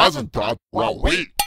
Wasn't that? Well, wait.